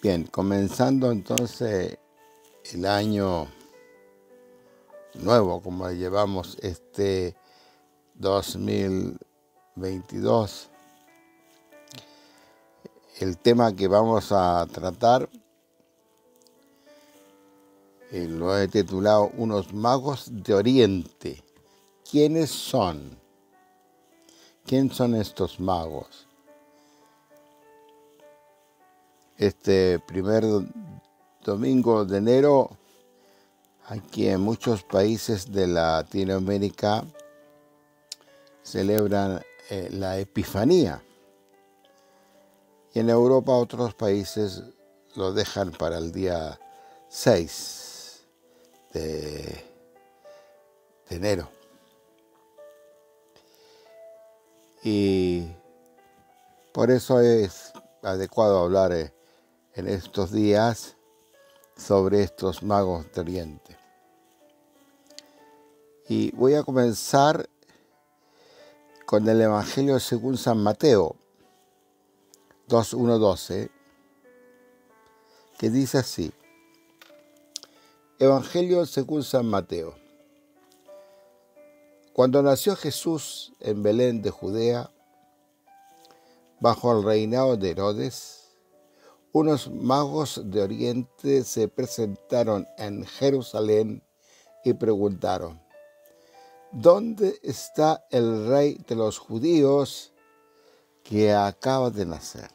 Bien, comenzando entonces el año nuevo, como llevamos este 2022, el tema que vamos a tratar eh, lo he titulado Unos magos de Oriente. ¿Quiénes son? ¿Quién son estos magos? Este primer domingo de enero, aquí en muchos países de Latinoamérica celebran eh, la Epifanía. Y en Europa otros países lo dejan para el día 6 de enero. Y por eso es adecuado hablar eh, en estos días sobre estos magos de Oriente. Y voy a comenzar con el Evangelio según San Mateo 2.1.12, que dice así, Evangelio según San Mateo. Cuando nació Jesús en Belén de Judea, bajo el reinado de Herodes, unos magos de Oriente se presentaron en Jerusalén y preguntaron, ¿dónde está el rey de los judíos que acaba de nacer?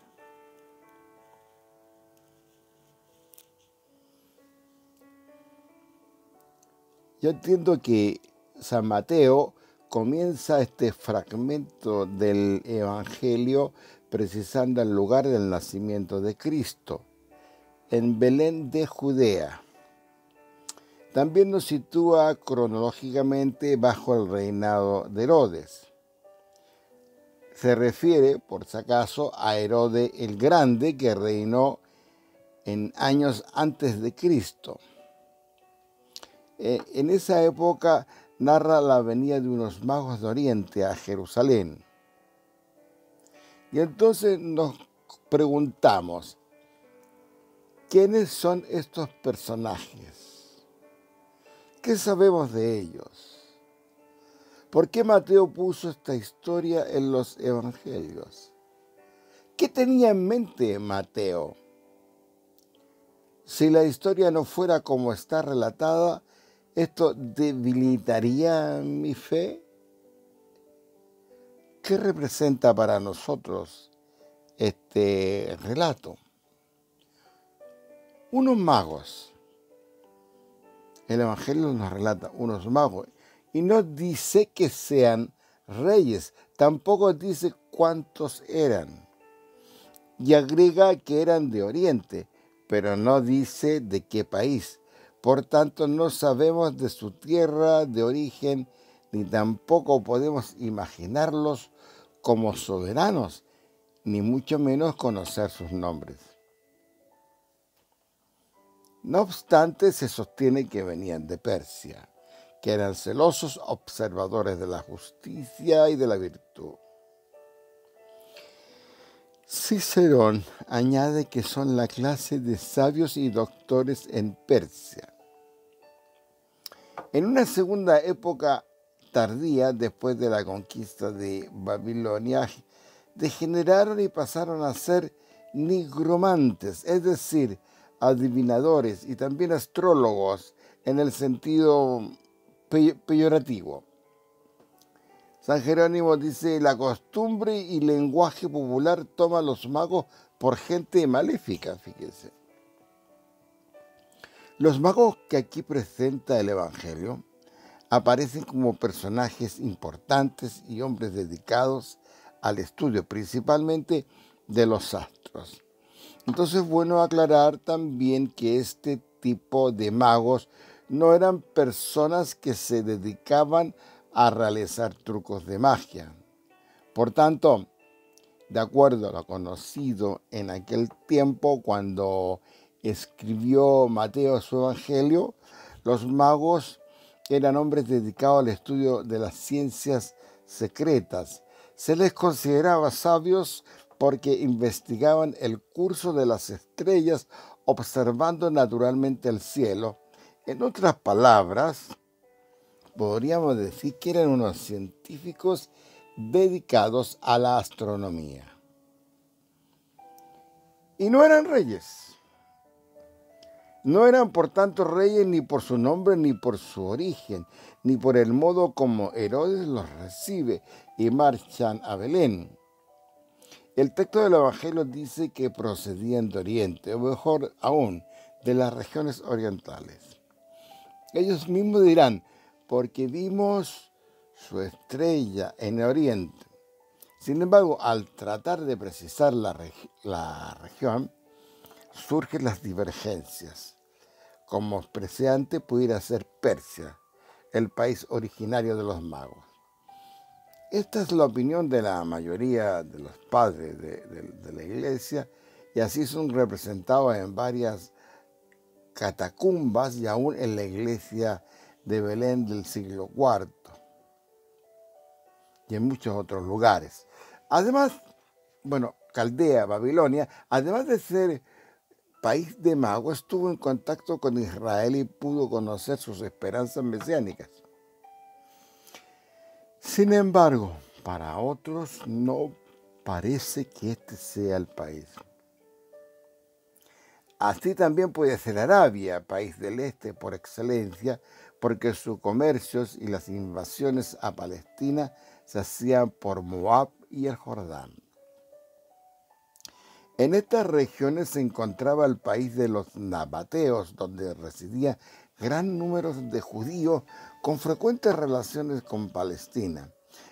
Yo entiendo que San Mateo comienza este fragmento del Evangelio precisando el lugar del nacimiento de Cristo, en Belén de Judea. También nos sitúa cronológicamente bajo el reinado de Herodes. Se refiere, por si acaso, a Herodes el Grande que reinó en años antes de Cristo. Eh, en esa época narra la venida de unos magos de Oriente a Jerusalén. Y entonces nos preguntamos, ¿quiénes son estos personajes? ¿Qué sabemos de ellos? ¿Por qué Mateo puso esta historia en los evangelios? ¿Qué tenía en mente Mateo? Si la historia no fuera como está relatada, ¿Esto debilitaría mi fe? ¿Qué representa para nosotros este relato? Unos magos. El Evangelio nos relata unos magos y no dice que sean reyes, tampoco dice cuántos eran. Y agrega que eran de Oriente, pero no dice de qué país. Por tanto, no sabemos de su tierra de origen, ni tampoco podemos imaginarlos como soberanos, ni mucho menos conocer sus nombres. No obstante, se sostiene que venían de Persia, que eran celosos observadores de la justicia y de la virtud. Cicerón añade que son la clase de sabios y doctores en Persia en una segunda época tardía, después de la conquista de Babilonia, degeneraron y pasaron a ser nigromantes, es decir, adivinadores y también astrólogos en el sentido peyorativo. San Jerónimo dice, la costumbre y lenguaje popular toma a los magos por gente maléfica, fíjese. Los magos que aquí presenta el Evangelio aparecen como personajes importantes y hombres dedicados al estudio principalmente de los astros. Entonces es bueno aclarar también que este tipo de magos no eran personas que se dedicaban a realizar trucos de magia. Por tanto, de acuerdo a lo conocido en aquel tiempo cuando escribió Mateo su Evangelio, los magos eran hombres dedicados al estudio de las ciencias secretas. Se les consideraba sabios porque investigaban el curso de las estrellas observando naturalmente el cielo. En otras palabras, podríamos decir que eran unos científicos dedicados a la astronomía. Y no eran reyes. No eran por tanto reyes ni por su nombre ni por su origen, ni por el modo como Herodes los recibe y marchan a Belén. El texto del Evangelio dice que procedían de Oriente, o mejor aún, de las regiones orientales. Ellos mismos dirán, porque vimos su estrella en el Oriente. Sin embargo, al tratar de precisar la, la región, surgen las divergencias. Como expresé pudiera ser Persia, el país originario de los magos. Esta es la opinión de la mayoría de los padres de, la iglesia y así son representados en varias catacumbas y aún en la iglesia de Belén del siglo IV y en muchos otros lugares. Además, bueno, Caldea, Babilonia, además de ser país de magos, estuvo en contacto con Israel y pudo conocer sus esperanzas mesiánicas. Sin embargo, para otros no parece que este sea el país. Así también puede ser Arabia, país del este por excelencia, porque sus comercios y las invasiones a Palestina se hacían por Moab y el Jordán. En estas regiones se encontraba el país de los nabateos, donde residía gran número de judíos con frecuentes relaciones con Palestina.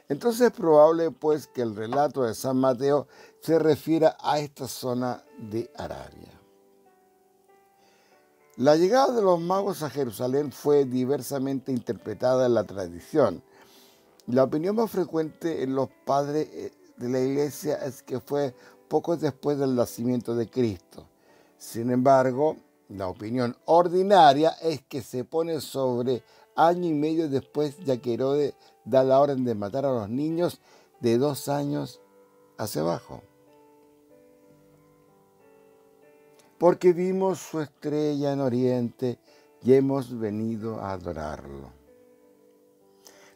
Entonces es probable pues que el relato de San Mateo se refiera a esta zona de Arabia. La llegada de los magos a Jerusalén fue diversamente interpretada en la tradición. La opinión más frecuente en los padres eh, de la iglesia es que fue poco después del nacimiento de Cristo. Sin embargo, la opinión ordinaria es que se pone sobre año y medio después, ya que Herodes da la orden de matar a los niños de dos años hacia abajo. Porque vimos su estrella en Oriente y hemos venido a adorarlo.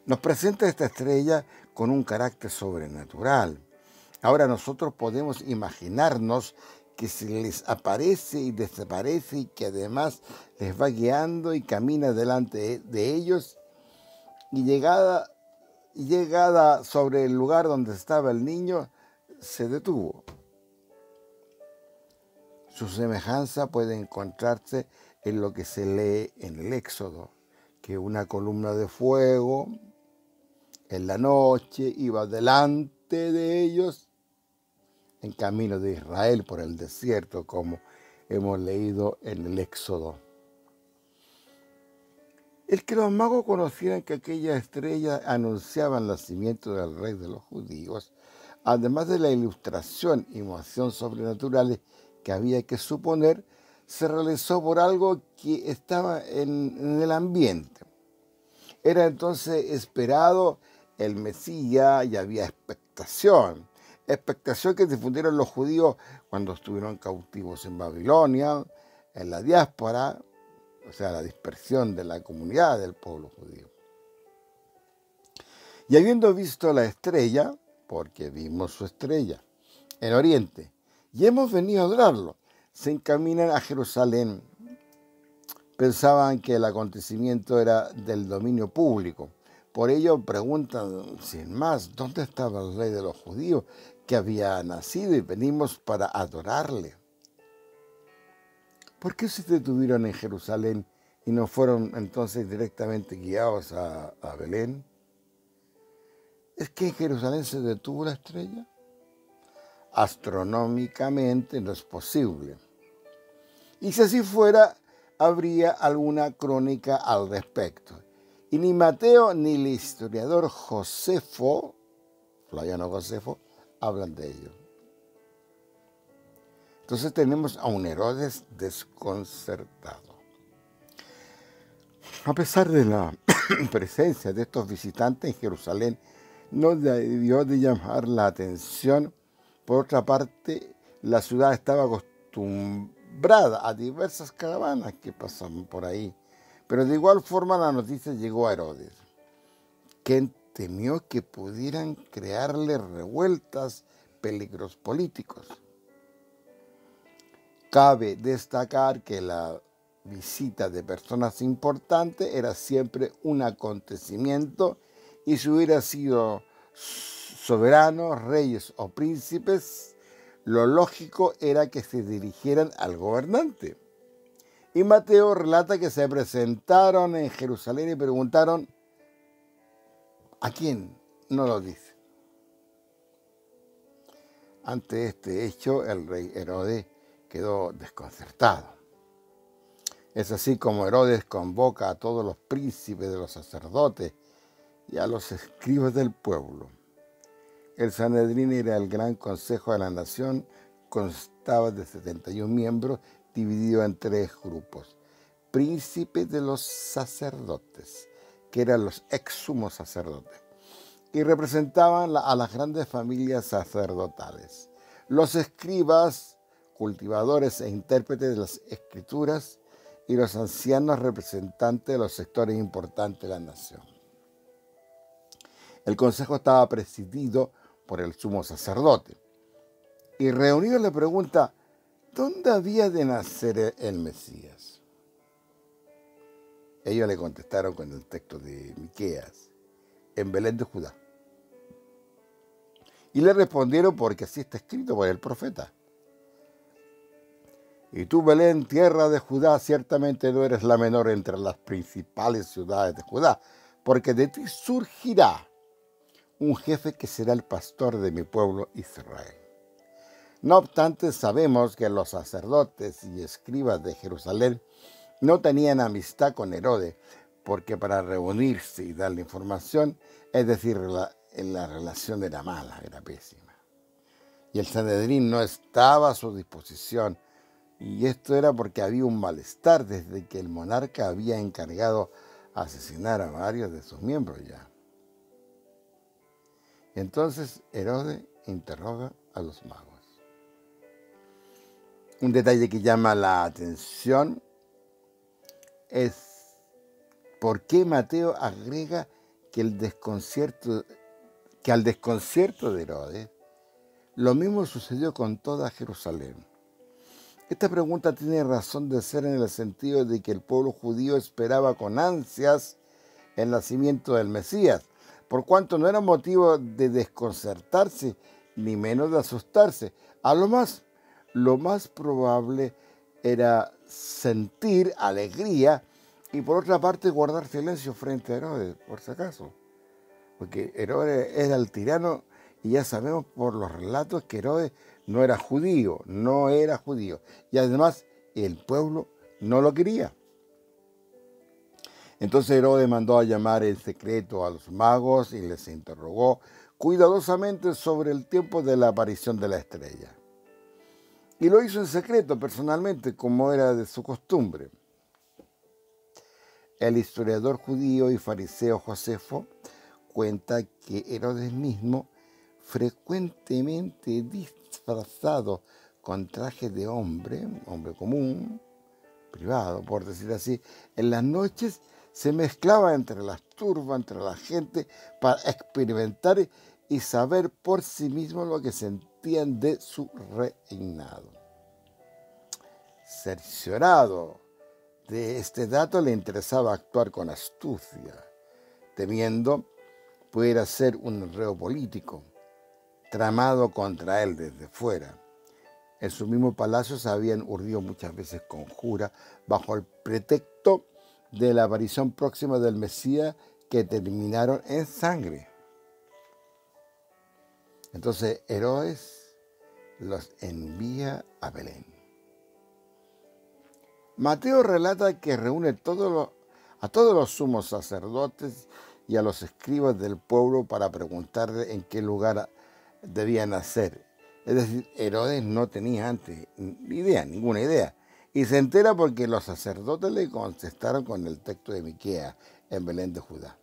Nos presenta esta estrella con un carácter sobrenatural. Ahora nosotros podemos imaginarnos que se les aparece y desaparece y que además les va guiando y camina delante de ellos y llegada, llegada sobre el lugar donde estaba el niño se detuvo. Su semejanza puede encontrarse en lo que se lee en el Éxodo, que una columna de fuego en la noche iba delante de ellos en camino de Israel por el desierto, como hemos leído en el Éxodo. El que los magos conocieran que aquella estrella anunciaba el nacimiento del rey de los judíos, además de la ilustración y moción sobrenaturales que había que suponer, se realizó por algo que estaba en, en el ambiente. Era entonces esperado el Mesías y había expectación expectación que difundieron los judíos cuando estuvieron cautivos en Babilonia, en la diáspora, o sea, la dispersión de la comunidad del pueblo judío. Y habiendo visto la estrella, porque vimos su estrella en Oriente, y hemos venido a adorarlo, se encaminan a Jerusalén. Pensaban que el acontecimiento era del dominio público. Por ello preguntan, sin más, ¿dónde estaba el rey de los judíos? Que había nacido y venimos para adorarle. ¿Por qué se detuvieron en Jerusalén y no fueron entonces directamente guiados a, Belén? ¿Es que en Jerusalén se detuvo la estrella? Astronómicamente no es posible. Y si así fuera, habría alguna crónica al respecto. Y ni Mateo ni el historiador Josefo, Flaviano Josefo, hablan de ello. Entonces tenemos a un Herodes desconcertado. A pesar de la presencia de estos visitantes en Jerusalén, no debió de llamar la atención Por otra parte, la ciudad estaba acostumbrada a diversas caravanas que pasaban por ahí. Pero de igual forma la noticia llegó a Herodes, quien temió que pudieran crearle revueltas, peligros políticos. Cabe destacar que la visita de personas importantes era siempre un acontecimiento y si hubiera sido soberanos, reyes o príncipes, lo lógico era que se dirigieran al gobernante. Y Mateo relata que se presentaron en Jerusalén y preguntaron, ¿a quién? No lo dice. Ante este hecho, el rey Herodes quedó desconcertado. Es así como Herodes convoca a todos los príncipes de los sacerdotes y a los escribas del pueblo. El Sanedrín era el gran consejo de la nación, constaba de 71 miembros dividido en tres grupos. Príncipes de los sacerdotes, que eran los exsumos sacerdotes, y representaban a las grandes familias sacerdotales. Los escribas, cultivadores e intérpretes de las escrituras, y los ancianos representantes de los sectores importantes de la nación. El consejo estaba presidido por el sumo sacerdote. Y reunido le pregunta, ¿dónde había de nacer el Mesías? Ellos le contestaron con el texto de Miqueas, en Belén de Judá. Y le respondieron porque así está escrito por el profeta. Y tú, Belén, tierra de Judá, ciertamente no eres la menor entre las principales ciudades de Judá, porque de ti surgirá un jefe que será el pastor de mi pueblo Israel. No obstante, sabemos que los sacerdotes y escribas de Jerusalén no tenían amistad con Herodes, porque para reunirse y darle información, es decir, la, la relación era mala, era pésima. Y el Sanedrín no estaba a su disposición y esto era porque había un malestar desde que el monarca había encargado asesinar a varios de sus miembros ya. Entonces Herodes interroga a los magos. Un detalle que llama la atención es por qué Mateo agrega que, que al desconcierto de Herodes, lo mismo sucedió con toda Jerusalén. Esta pregunta tiene razón de ser en el sentido de que el pueblo judío esperaba con ansias el nacimiento del Mesías, por cuanto no era motivo de desconcertarse ni menos de asustarse. A lo más, lo más probable era sentir alegría y por otra parte guardar silencio frente a Herodes, por si acaso. Porque Herodes era el tirano y ya sabemos por los relatos que Herodes no era judío, no era judío. Y además el pueblo no lo quería. Entonces Herodes mandó a llamar en secreto a los magos y les interrogó cuidadosamente sobre el tiempo de la aparición de la estrella. Y lo hizo en secreto, personalmente, como era de su costumbre. El historiador judío y fariseo Josefo cuenta que Herodes mismo frecuentemente disfrazado con traje de hombre, hombre común, privado, por decir así, en las noches se mezclaba entre las turbas, entre la gente, para experimentar y saber por sí mismo lo que de su reinado. Cerciorado de este dato, le interesaba actuar con astucia, temiendo pudiera ser un reo político tramado contra él desde fuera. En su mismo palacio se habían urdido muchas veces conjuras bajo el pretexto de la aparición próxima del Mesías que terminaron en sangre. Entonces Herodes los envía a Belén. Mateo relata que reúne a todos los sumos sacerdotes y a los escribas del pueblo para preguntarle en qué lugar debía nacer. Es decir, Herodes no tenía antes idea, ninguna idea. Y se entera porque los sacerdotes le contestaron con el texto de Miquea en Belén de Judá.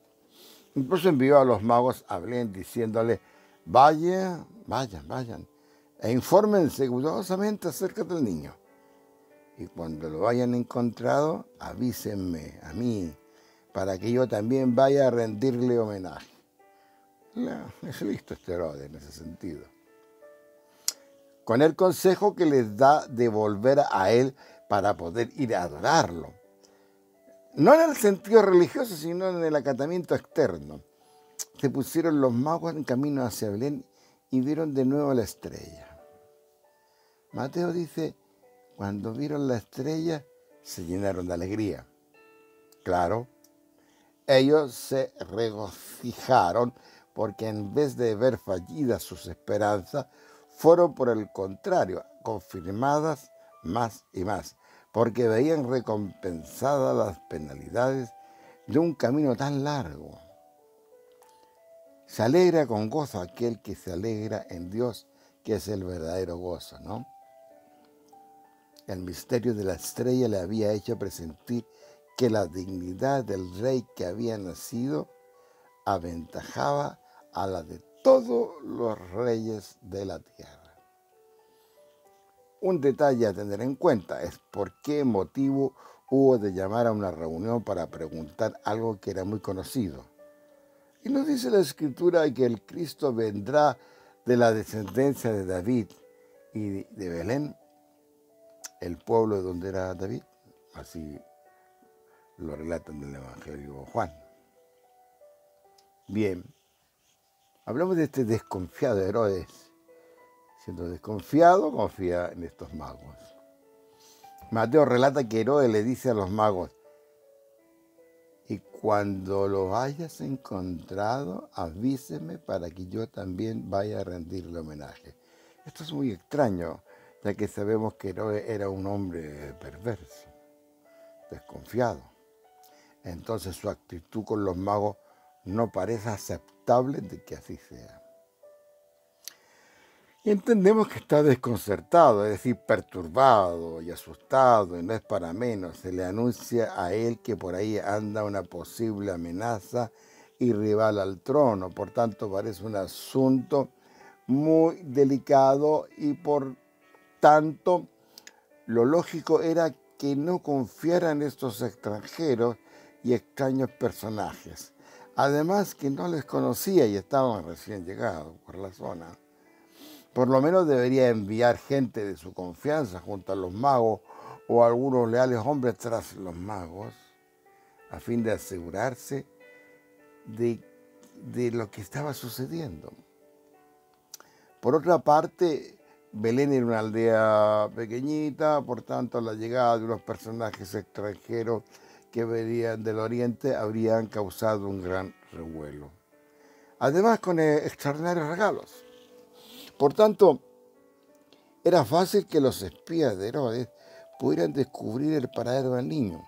Incluso envió a los magos a Belén diciéndole, vayan, vayan, vayan. e infórmense cuidadosamente acerca del niño. Y cuando lo hayan encontrado, avísenme a mí, para que yo también vaya a rendirle homenaje. es listo este Herodes en ese sentido. Con el consejo que les da de volver a él para poder ir a adorarlo. No en el sentido religioso, sino en el acatamiento externo. Se pusieron los magos en camino hacia Belén y vieron de nuevo la estrella. Mateo dice, cuando vieron la estrella se llenaron de alegría. Claro, ellos se regocijaron porque en vez de ver fallidas sus esperanzas, fueron por el contrario confirmadas más y más, porque veían recompensadas las penalidades de un camino tan largo. Se alegra con gozo aquel que se alegra en Dios, que es el verdadero gozo, ¿no? El misterio de la estrella le había hecho presentir que la dignidad del rey que había nacido aventajaba a la de todos los reyes de la tierra. Un detalle a tener en cuenta es por qué motivo hubo de llamar a una reunión para preguntar algo que era muy conocido. Y nos dice la escritura que el Cristo vendrá de la descendencia de David y de Belén el pueblo de donde era David. Así lo relatan en el Evangelio Juan. Bien, hablamos de este desconfiado Herodes. Siendo desconfiado, confía en estos magos. Mateo relata que Herodes le dice a los magos, cuando lo hayas encontrado, avíseme para que yo también vaya a rendirle homenaje. Esto es muy extraño ya que sabemos que Herodes era un hombre perverso, desconfiado. Entonces su actitud con los magos no parece aceptable de que así sea. Entendemos que está desconcertado, es decir, perturbado y asustado, y no es para menos. Se le anuncia a él que por ahí anda una posible amenaza y rival al trono. Por tanto, parece un asunto muy delicado y por tanto, lo lógico era que no confiaran estos extranjeros y extraños personajes. Además que no les conocía y estaban recién llegados por la zona. Por lo menos debería enviar gente de su confianza junto a los magos o algunos leales hombres tras los magos, a fin de asegurarse de, de lo que estaba sucediendo. Por otra parte, Belén era una aldea pequeñita, por tanto la llegada de unos personajes extranjeros que venían del oriente habrían causado un gran revuelo. Además con extraordinarios regalos. Por tanto, era fácil que los espías de Herodes pudieran descubrir el paradero del niño,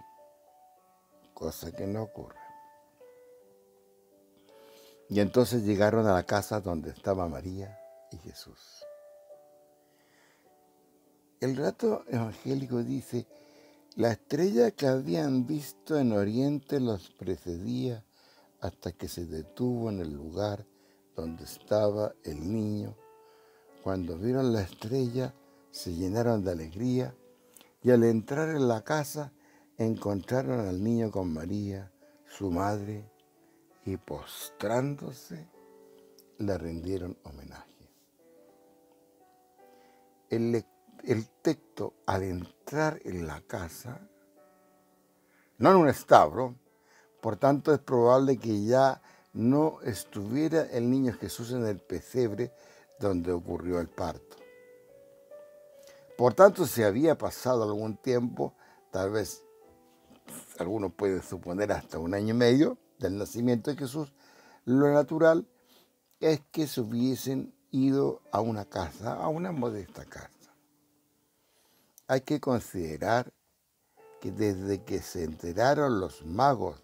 cosa que no ocurre. Y entonces llegaron a la casa donde estaba María y Jesús. El relato evangélico dice, la estrella que habían visto en Oriente los precedía hasta que se detuvo en el lugar donde estaba el niño. Cuando vieron la estrella, se llenaron de alegría y al entrar en la casa encontraron al niño con María, su madre, y postrándose le rindieron homenaje. El el texto al entrar en la casa, no en un establo, por tanto es probable que ya no estuviera el niño Jesús en el pesebre donde ocurrió el parto. Por tanto, si había pasado algún tiempo, tal vez algunos pueden suponer hasta un año y medio del nacimiento de Jesús, lo natural es que se hubiesen ido a una casa, a una modesta casa hay que considerar que desde que se enteraron los magos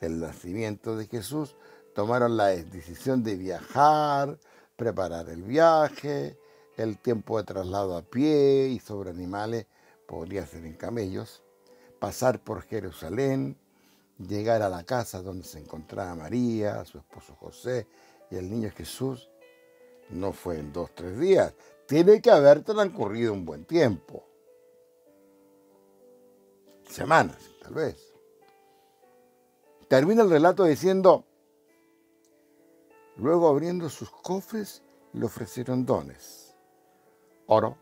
del nacimiento de Jesús, tomaron la decisión de viajar, preparar el viaje, el tiempo de traslado a pie y sobre animales, podría ser en camellos, pasar por Jerusalén, llegar a la casa donde se encontraba María, su esposo José y el niño Jesús. No fue en dos, tres días, tiene que haber transcurrido un buen tiempo. Semanas, tal vez. Termina el relato diciendo, luego abriendo sus cofres le ofrecieron dones, oro,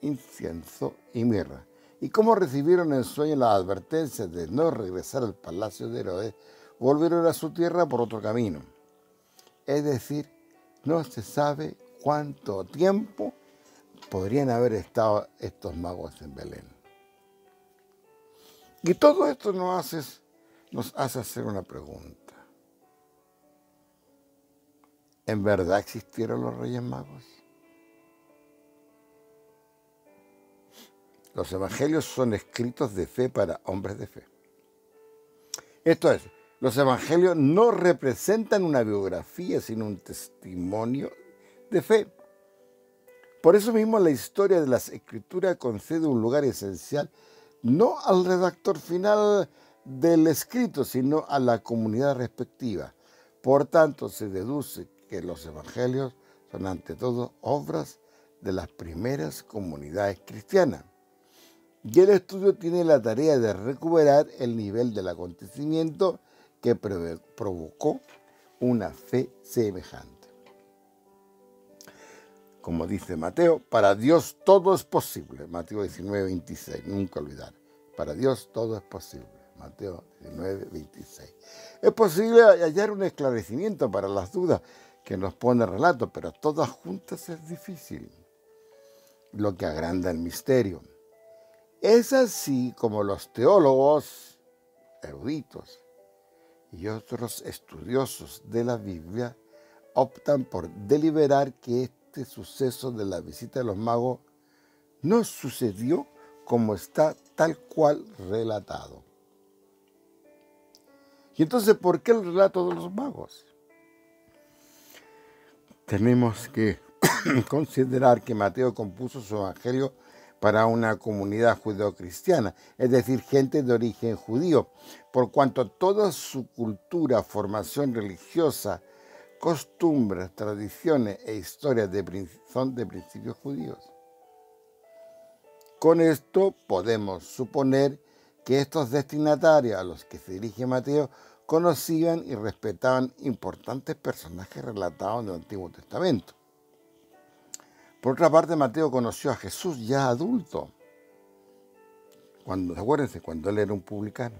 incienso y mirra. Y como recibieron en sueño la advertencia de no regresar al palacio de Herodes, volvieron a su tierra por otro camino. Es decir, no se sabe cuánto tiempo podrían haber estado estos magos en Belén. Y todo esto nos hace, nos hace hacer una pregunta. ¿En verdad existieron los reyes magos? Los evangelios son escritos de fe para hombres de fe. Esto es, los evangelios no representan una biografía, sino un testimonio de fe. Por eso mismo la historia de las escrituras concede un lugar esencial no al redactor final del escrito, sino a la comunidad respectiva. Por tanto, se deduce que los evangelios son ante todo obras de las primeras comunidades cristianas. Y el estudio tiene la tarea de recuperar el nivel del acontecimiento que provocó una fe semejante. Como dice Mateo, para Dios todo es posible. Mateo 19, 26, nunca olvidar. Para Dios todo es posible. Mateo 19, 26. Es posible hallar un esclarecimiento para las dudas que nos pone el relato, pero todas juntas es difícil, lo que agranda el misterio. Es así como los teólogos eruditos y otros estudiosos de la Biblia optan por deliberar que este suceso de la visita de los magos no sucedió como está tal cual relatado. Y entonces, ¿por qué el relato de los magos? Tenemos que considerar que Mateo compuso su evangelio para una comunidad judeocristiana, es decir, gente de origen judío, por cuanto toda su cultura, formación religiosa, costumbres, tradiciones e historias son de principios judíos. Con esto podemos suponer que estos destinatarios a los que se dirige Mateo conocían y respetaban importantes personajes relatados en el Antiguo Testamento. Por otra parte, Mateo conoció a Jesús ya adulto. Cuando, acuérdense, cuando él era un publicano.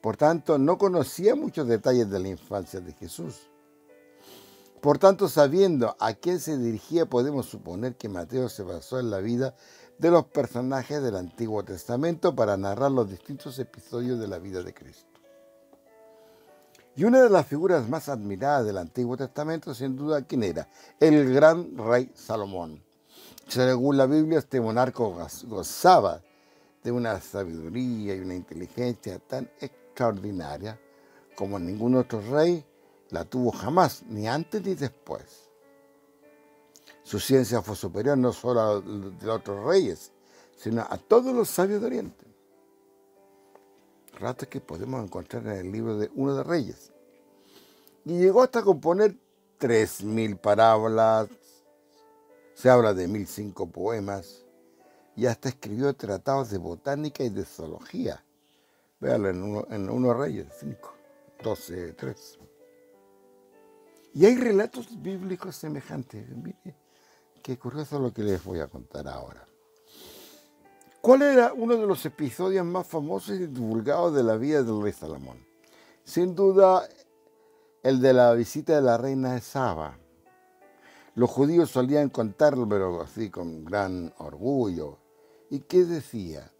Por tanto, no conocía muchos detalles de la infancia de Jesús. Por tanto, sabiendo a quién se dirigía, podemos suponer que Mateo se basó en la vida de los personajes del Antiguo Testamento para narrar los distintos episodios de la vida de Cristo. Y una de las figuras más admiradas del Antiguo Testamento, sin duda, ¿quién era? El gran rey Salomón. Según la Biblia, este monarca gozaba de una sabiduría y una inteligencia tan extraordinaria como ningún otro rey la tuvo jamás, ni antes ni después. Su ciencia fue superior no solo a de otros reyes, sino a todos los sabios de Oriente ratos que podemos encontrar en el libro de Uno de Reyes. Y llegó hasta componer 3.000 parábolas, se habla de 1.005 poemas, y hasta escribió tratados de botánica y de zoología. Véanlo en Uno, en uno Reyes 5, 12, 3. Y hay relatos bíblicos semejantes. Mire, qué curioso lo que les voy a contar ahora. ¿Cuál era uno de los episodios más famosos y divulgados de la vida del rey Salomón? Sin duda, el de la visita de la reina de Saba. Los judíos solían contarlo, pero así con gran orgullo. ¿Y qué decía?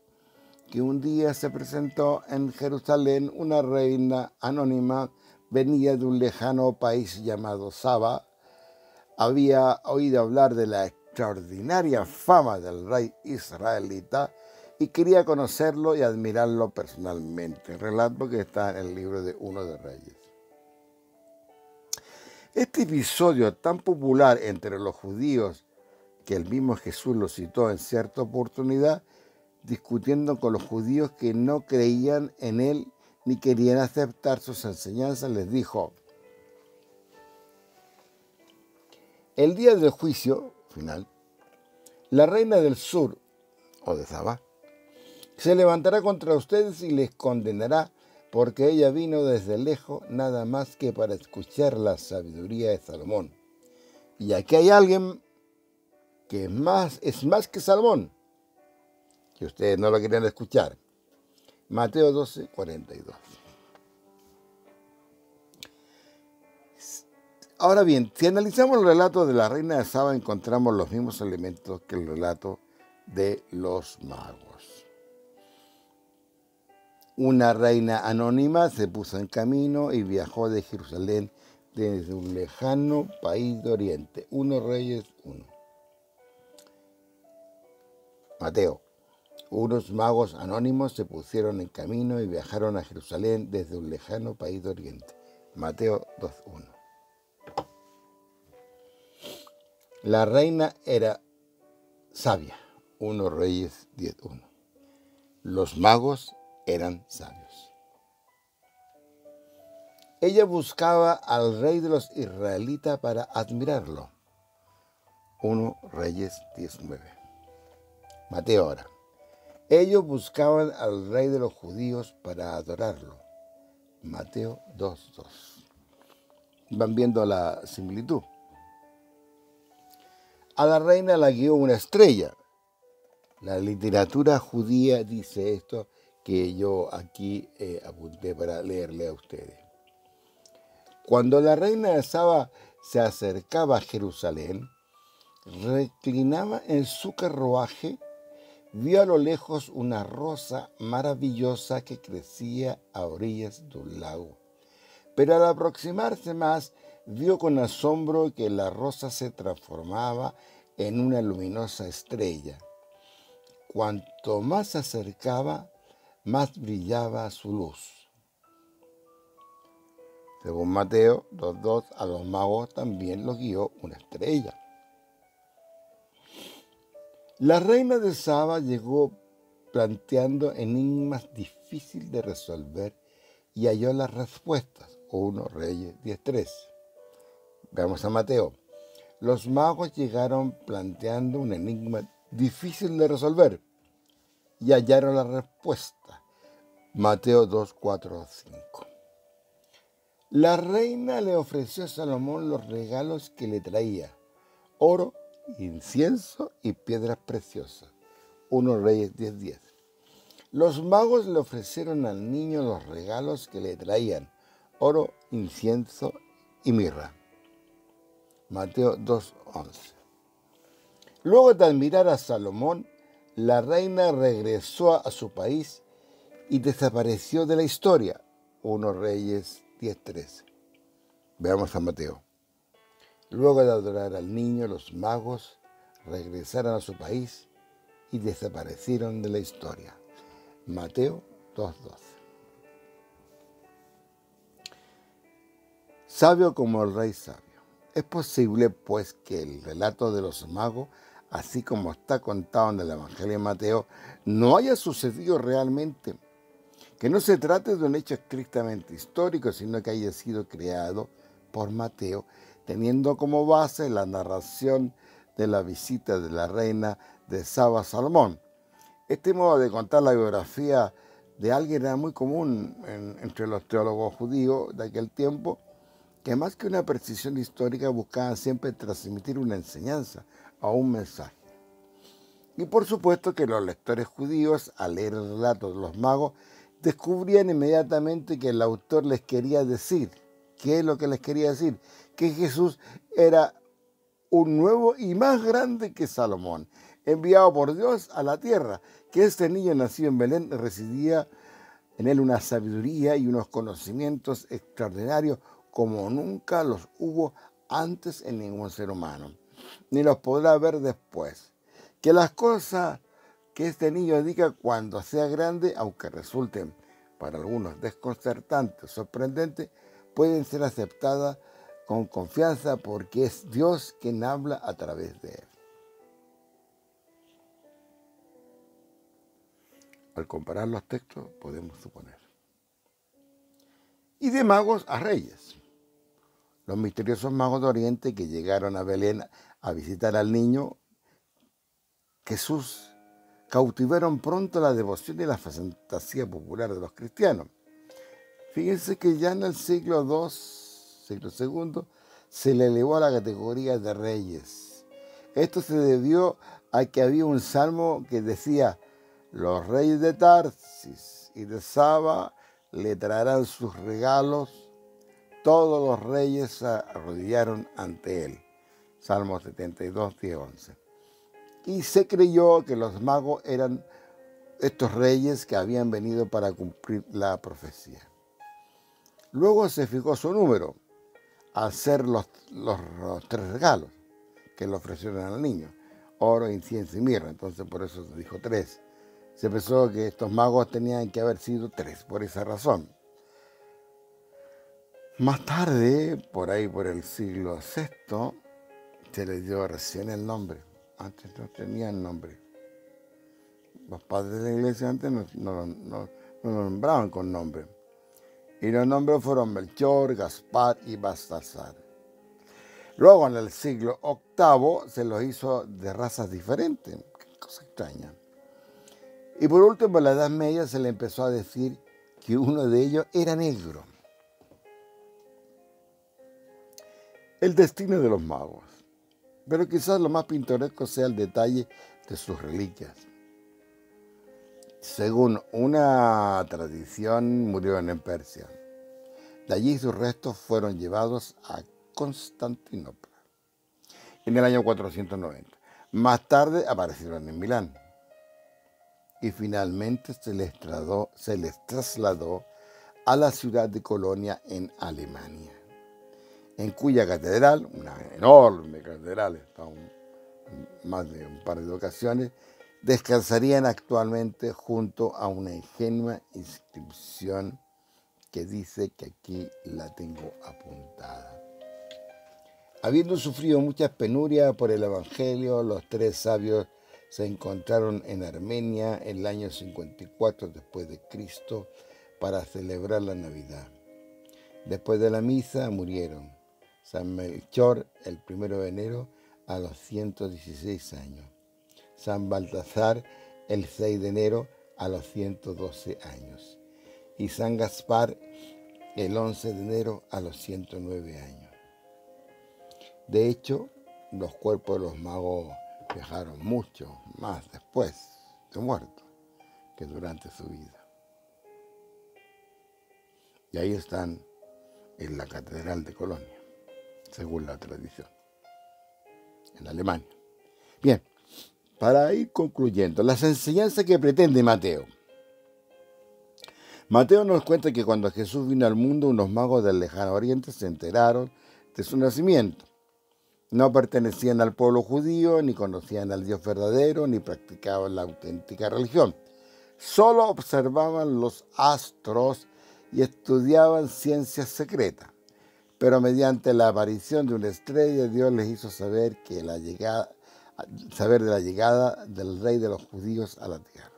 Que un día se presentó en Jerusalén una reina anónima, venía de un lejano país llamado Saba, había oído hablar de la extraordinaria fama del rey israelita y quería conocerlo y admirarlo personalmente. Relato que está en el libro de Uno de Reyes. Este episodio tan popular entre los judíos que el mismo Jesús lo citó en cierta oportunidad, discutiendo con los judíos que no creían en él ni querían aceptar sus enseñanzas, les dijo, El día del juicio final, la reina del sur, o de Sabá, se levantará contra ustedes y les condenará, porque ella vino desde lejos nada más que para escuchar la sabiduría de Salomón. Y aquí hay alguien que es más, es más que Salomón, que ustedes no lo quieren escuchar. Mateo 12, 42. Ahora bien, si analizamos el relato de la reina de Saba, encontramos los mismos elementos que el relato de los magos. Una reina anónima se puso en camino y viajó de Jerusalén desde un lejano país de Oriente. Uno Reyes 1. Mateo. Unos magos anónimos se pusieron en camino y viajaron a Jerusalén desde un lejano país de Oriente. Mateo 2.1. La reina era sabia. 1 Reyes 10.1. Los magos eran sabios. Ella buscaba al rey de los israelitas para admirarlo. 1 Reyes 19. Mateo ahora. Ellos buscaban al rey de los judíos para adorarlo. Mateo 2.2. Van viendo la similitud. A la reina la guió una estrella. La literatura judía dice esto que yo aquí eh, apunté para leerle a ustedes. Cuando la reina de Saba se acercaba a Jerusalén, reclinaba en su carruaje vio a lo lejos una rosa maravillosa que crecía a orillas de un lago. Pero al aproximarse más, vio con asombro que la rosa se transformaba en una luminosa estrella. Cuanto más se acercaba, más brillaba su luz. Según Mateo 2.2, a los magos también los guió una estrella. La reina de Saba llegó planteando enigmas difíciles de resolver y halló las respuestas. 1 Reyes 10.3. Veamos a Mateo. Los magos llegaron planteando un enigma difícil de resolver y hallaron la respuesta. Mateo 2, 4, 5. La reina le ofreció a Salomón los regalos que le traía, oro, incienso y piedras preciosas. 1 Reyes 10:10. Los magos le ofrecieron al niño los regalos que le traían, oro, incienso y mirra. Mateo 2:11. Luego de admirar a Salomón, la reina regresó a su país y desapareció de la historia. 1 Reyes 10:13. Veamos a Mateo. Luego de adorar al niño, los magos regresaron a su país y desaparecieron de la historia. Mateo 2.12. Sabio como el rey sabio. Es posible, pues, que el relato de los magos, así como está contado en el Evangelio de Mateo, no haya sucedido realmente. Que no se trate de un hecho estrictamente histórico, sino que haya sido creado por Mateo teniendo como base la narración de la visita de la reina de Saba Salomón. Este modo de contar la biografía de alguien era muy común entre los teólogos judíos de aquel tiempo, que más que una precisión histórica buscaban siempre transmitir una enseñanza o un mensaje. Y por supuesto que los lectores judíos, al leer el relato de los magos, descubrían inmediatamente que el autor les quería decir. ¿Qué es lo que les quería decir? que Jesús era un nuevo y más grande que Salomón, enviado por Dios a la tierra, que este niño nacido en Belén residía en él una sabiduría y unos conocimientos extraordinarios como nunca los hubo antes en ningún ser humano, ni los podrá ver después. Que las cosas que este niño diga cuando sea grande, aunque resulten para algunos desconcertantes sorprendentes, pueden ser aceptadas con confianza porque es Dios quien habla a través de él. Al comparar los textos podemos suponer. Y de magos a reyes. Los misteriosos magos de Oriente que llegaron a Belén a visitar al niño Jesús cautivaron pronto la devoción y la fantasía popular de los cristianos. Fíjense que ya en el siglo II, siglo II, se le elevó a la categoría de reyes. Esto se debió a que había un salmo que decía, los reyes de Tarsis y de Saba le traerán sus regalos, todos los reyes se arrodillaron ante él. Salmo 72, 10, 11. Y se creyó que los magos eran estos reyes que habían venido para cumplir la profecía. Luego se fijó su número, al ser los, los, tres regalos que le ofrecieron al niño, oro, incienso y mirra. Entonces por eso se dijo tres se pensó que estos magos tenían que haber sido tres, por esa razón. Más tarde, por ahí por el siglo VI, se les dio recién el nombre. Antes no tenían nombre. Los padres de la iglesia antes no, no, lo nombraban con nombre. Y los nombres fueron Melchor, Gaspar y Baltasar. Luego, en el siglo VIII, se los hizo de razas diferentes. Cosa extraña. Y por último, en la Edad Media se le empezó a decir que uno de ellos era negro. El destino de los magos. Pero quizás lo más pintoresco sea el detalle de sus reliquias. Según una tradición, murieron en Persia. De allí sus restos fueron llevados a Constantinopla en el año 490. Más tarde aparecieron en Milán y finalmente se les, se les trasladó a la ciudad de Colonia en Alemania, en cuya catedral, una enorme catedral, más de un par de ocasiones, descansarían actualmente junto a una ingenua inscripción que dice que aquí la tengo apuntada. Habiendo sufrido muchas penurias por el Evangelio, los tres sabios se encontraron en Armenia en el año 54 después de Cristo para celebrar la Navidad. Después de la misa murieron San Melchor el 1 de enero a los 116 años, San Baltasar el 6 de enero a los 112 años y San Gaspar el 11 de enero a los 109 años. De hecho, los cuerpos de los magos viajaron mucho más después de muerto que durante su vida. Y ahí están en la Catedral de Colonia, según la tradición, en Alemania. Bien, para ir concluyendo, las enseñanzas que pretende Mateo. Mateo nos cuenta que cuando Jesús vino al mundo, unos magos del lejano oriente se enteraron de su nacimiento no pertenecían al pueblo judío, ni conocían al Dios verdadero, ni practicaban la auténtica religión. Solo observaban los astros y estudiaban ciencias secretas. Pero mediante la aparición de una estrella, Dios les hizo saber, que la llegada, saber de la llegada del rey de los judíos a la tierra.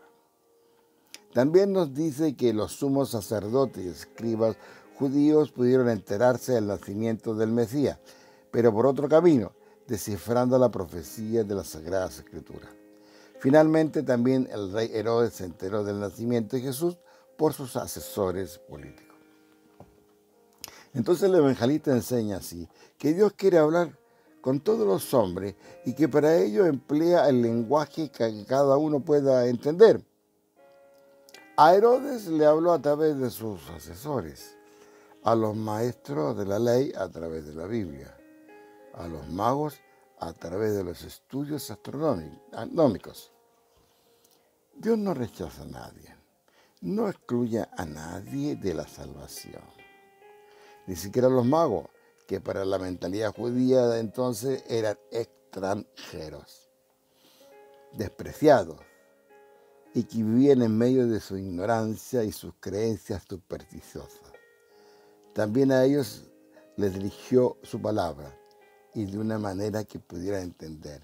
También nos dice que los sumos sacerdotes y escribas judíos pudieron enterarse del nacimiento del Mesías, pero por otro camino, descifrando la profecía de las Sagradas Escrituras. Finalmente, también el rey Herodes se enteró del nacimiento de Jesús por sus asesores políticos. Entonces el evangelista enseña así, que Dios quiere hablar con todos los hombres y que para ello emplea el lenguaje que cada uno pueda entender. A Herodes le habló a través de sus asesores, a los maestros de la ley a través de la Biblia a los magos a través de los estudios astronómicos. Dios no rechaza a nadie, no excluye a nadie de la salvación. Ni siquiera los magos, que para la mentalidad judía de entonces eran extranjeros, despreciados, y que vivían en medio de su ignorancia y sus creencias supersticiosas. También a ellos les dirigió su palabra y de una manera que pudiera entender.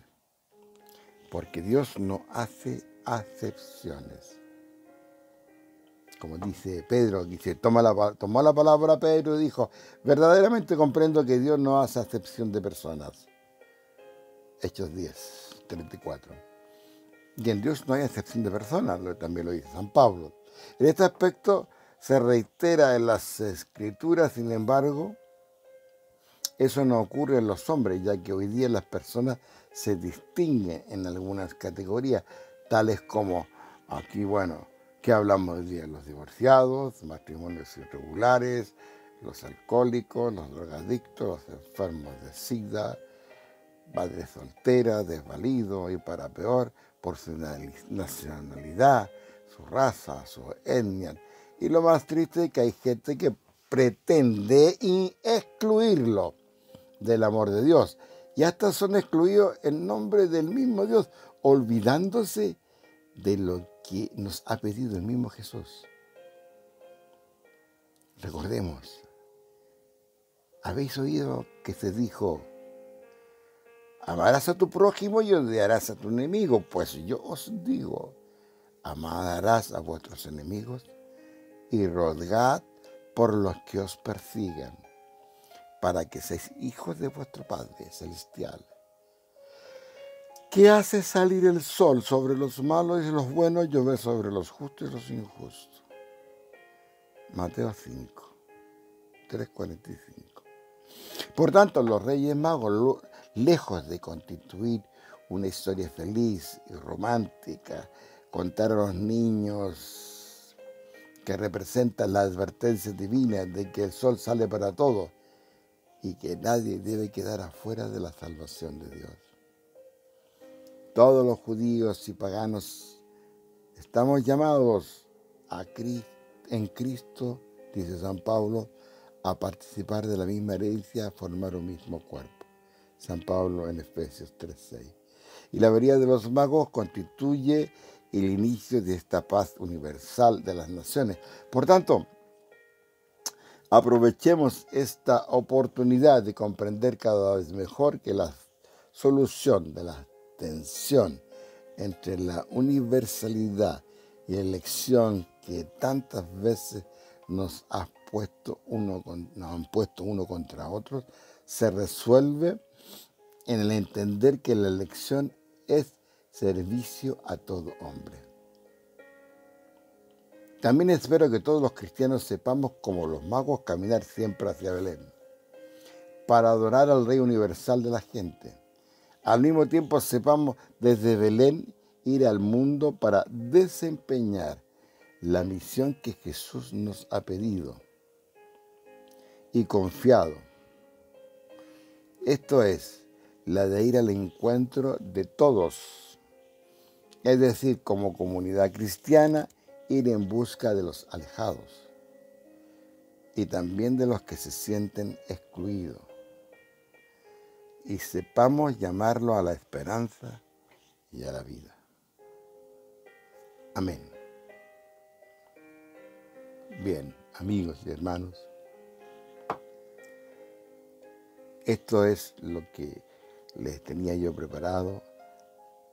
Porque Dios no hace acepciones. Como dice Pedro, dice, toma la, tomó la palabra Pedro y dijo, verdaderamente comprendo que Dios no hace acepción de personas. Hechos 10, 34. Y en Dios no hay excepción de personas, también lo dice San Pablo. En este aspecto se reitera en las escrituras, sin embargo, eso no ocurre en los hombres, ya que hoy día las personas se distinguen en algunas categorías, tales como, aquí bueno, que hablamos hoy día? Los divorciados, matrimonios irregulares, los alcohólicos, los drogadictos, los enfermos de SIDA, padres solteras, desvalidos y para peor, por su nacionalidad, su raza, su etnia. Y lo más triste es que hay gente que pretende excluirlo del amor de Dios. Y hasta son excluidos en nombre del mismo Dios, olvidándose de lo que nos ha pedido el mismo Jesús. Recordemos, habéis oído que se dijo, amarás a tu prójimo y odiarás a tu enemigo, pues yo os digo, amarás a vuestros enemigos y rogad por los que os persigan, para que seáis hijos de vuestro Padre Celestial. ¿Qué hace salir el sol sobre los malos y los buenos, llover sobre los justos y los injustos? Mateo 5, 3.45. Por tanto, los reyes magos, lejos de constituir una historia feliz y romántica, contar a los niños que representan la advertencia divina de que el sol sale para todos y que nadie debe quedar afuera de la salvación de Dios. Todos los judíos y paganos estamos llamados a en Cristo, dice San Pablo, a participar de la misma herencia, a formar un mismo cuerpo. San Pablo en Efesios 3:6. Y la vería de los magos constituye el inicio de esta paz universal de las naciones. Por tanto, aprovechemos esta oportunidad de comprender cada vez mejor que la solución de las tensión entre la universalidad y elección que tantas veces nos, ha puesto uno nos han puesto uno contra otros, se resuelve en el entender que la elección es servicio a todo hombre. También espero que todos los cristianos sepamos, como los magos, caminar siempre hacia Belén, para adorar al Rey Universal de la gente al mismo tiempo sepamos desde Belén ir al mundo para desempeñar la misión que Jesús nos ha pedido. Y confiado. Esto es la de ir al encuentro de todos, es decir, como comunidad cristiana, ir en busca de los alejados y también de los que se sienten excluidos y sepamos llamarlo a la esperanza y a la vida. Amén. Bien, amigos y hermanos, esto es lo que les tenía yo preparado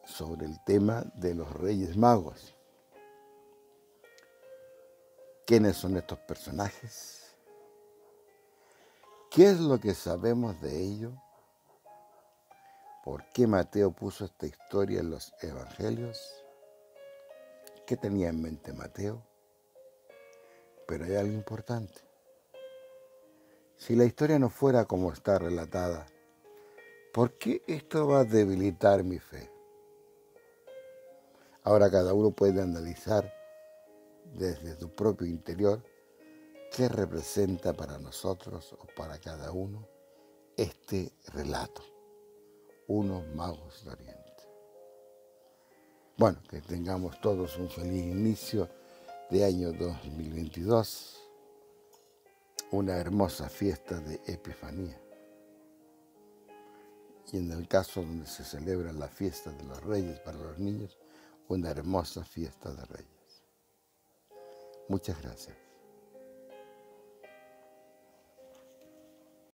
sobre el tema de los Reyes Magos. ¿Quiénes son estos personajes? ¿Qué es lo que sabemos de ellos? ¿Por qué Mateo puso esta historia en los evangelios? ¿Qué tenía en mente Mateo? Pero hay algo importante. Si la historia no fuera como está relatada, ¿por qué esto va a debilitar mi fe? Ahora cada uno puede analizar desde su propio interior qué representa para nosotros o para cada uno este relato unos magos de Oriente. Bueno, que tengamos todos un feliz inicio de año 2022, una hermosa fiesta de Epifanía. Y en el caso donde se celebra la fiesta de los reyes para los niños, una hermosa fiesta de reyes. Muchas gracias.